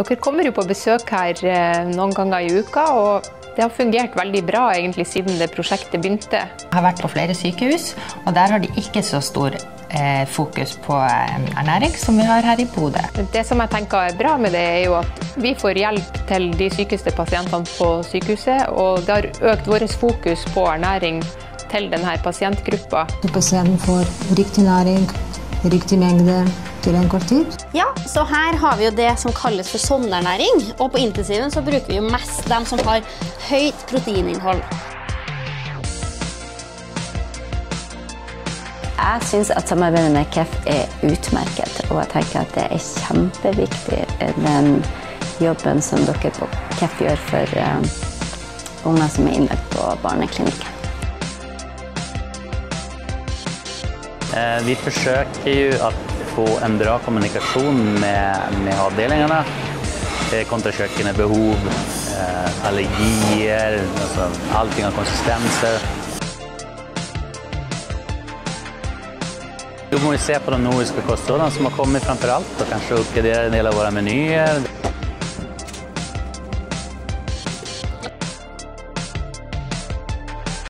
Dere kommer jo på besøk her eh, noen ganger i uka, og det har fungert veldig bra egentlig siden det prosjektet begynte. Jeg har vært på flere sykehus, og der har de ikke så stor eh, fokus på eh, ernæring som vi har her i Bodø. Det som jeg tenker er bra med det, er jo at vi får hjelp til de sykeste pasientene på sykehuset, og det har økt vårt fokus på ernæring til denne pasientgruppa. Pasienten får riktig næring, riktig mengde til en kort tid. Ja, så her har vi jo det som kalles for sondernæring, og på intensiven så bruker vi jo mest dem som har høyt proteininnhold. Jeg syns at samarbeidet med KEF er utmerket, og jeg tenker at det er kjempeviktig den jobben som dere på KEF gjør for uh, unger som er innlagt på barneklinikken. Eh, vi forsøker jo att få en bra kommunikation med, med avdelingene. kontra köken behov, eh, allergier, altså allting av konsistenser. Da må vi se på de nordiske kostholdene som har kommet, framfor alt, og kanskje oppgradere en del av våre menyer.